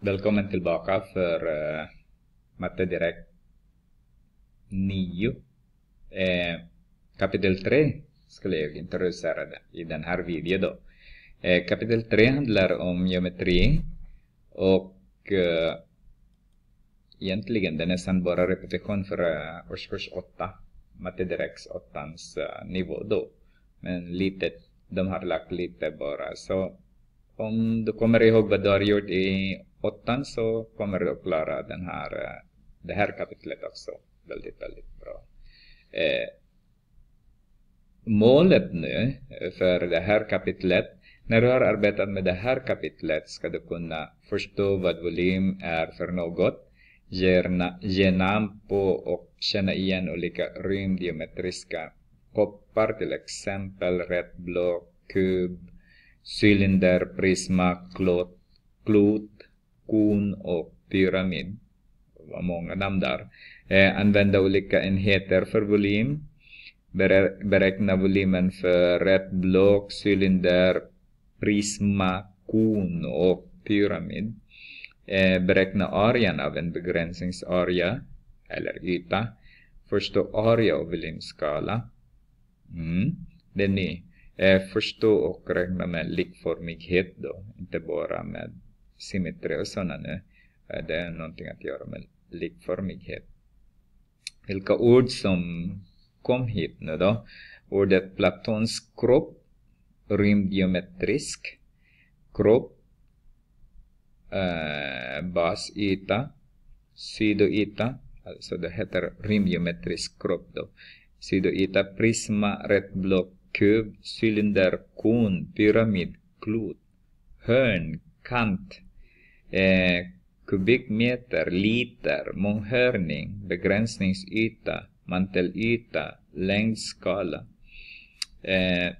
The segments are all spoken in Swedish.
Välkommen tillbaka för uh, Matte Direkt 9. Eh, kapitel 3 skulle jag introducera i den här videon då. Eh, kapitel 3 handlar om geometri och uh, egentligen det är nästan bara repetition för uh, årskurs 8. Matte Direkts 8 uh, nivå då. Men lite, de har lagt lite bara. Så om du kommer ihåg vad du har gjort i åttan så kommer du att klara den här, eh, det här kapitlet också väldigt, väldigt bra. Eh, målet nu eh, för det här kapitlet, när du har arbetat med det här kapitlet ska du kunna förstå vad volym är för något, ge namn på och känna igen olika rymdgeometriska koppar, till exempel rätt block, kub, cylinder, prisma, klot, klot, kon och pyramid. Det var många namn där. Eh, använda olika enheter för volym. Beräkna volymen för rätt block, cylinder, prisma, kon och pyramid. Eh, beräkna arean av en begränsningsarea eller yta. Förstå area och volymskala. Mm. Det är ni. Eh, förstå och räkna med likformighet då, inte bara med symmetri och sådana nu. Eh, det är någonting att göra med likformighet. Vilka ord som kom hit nu då? Ordet platonsk kropp, rymdgeometrisk kropp, eh, basyta, sidoyta, alltså det heter rymdgeometrisk kropp då. Sidoyta, prisma, rätt block, kub, cylinder, kon, pyramid, klot, hörn, kant, eh, kubikmeter, liter, månghörning, begränsningsyta, mantelyta, längdskala. Eh,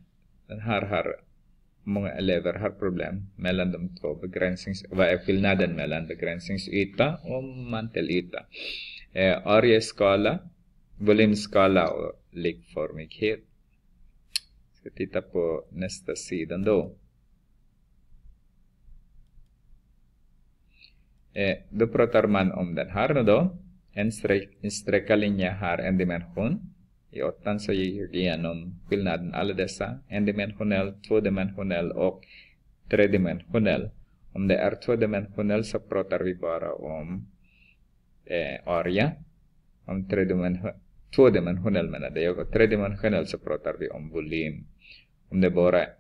här har många elever har problem mellan de två begränsnings... Vad är skillnaden mellan begränsningsyta och mantelyta? Eh, arieskala, volymskala och likformighet. Ska titta på nästa sidan då. Eh, då pratar man om den här då. En, streck, en sträcka linje har en dimension. I åttan så gick vi igenom skillnaden alla dessa. Endimensionell, tvådimensionell och tredimensionell. Om det är tvådimensionell så pratar vi bara om eh, area. Om tredimensionell tvådimensionell menade jag och tredimensionell så pratar vi om volym. Om det bara är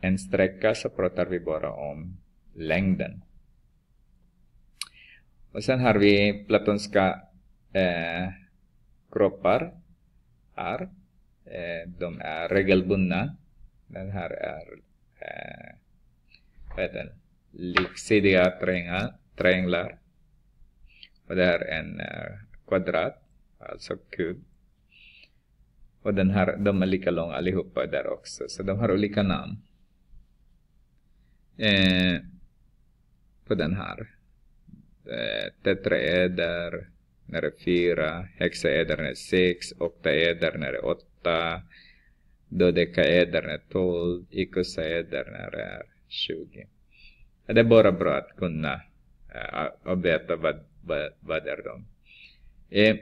en sträcka så pratar vi bara om längden. Och sen har vi platonska eh, kroppar här. Eh, de är regelbundna. Den här är eh, vad heter den? liksidiga trianglar. Och det är en eh, kvadrat, alltså kub. Och den här, de är lika långa allihopa där också, så de har olika namn. Eh, på den här. Eh, tetraeder när det är fyra, hexaeder när det är sex, oktaeder när det är åtta, dodekaeder när det är tolv, ikosaeder när det är tjugo. Det är bara bra att kunna äh, veta vad, vad, vad är de. Eh,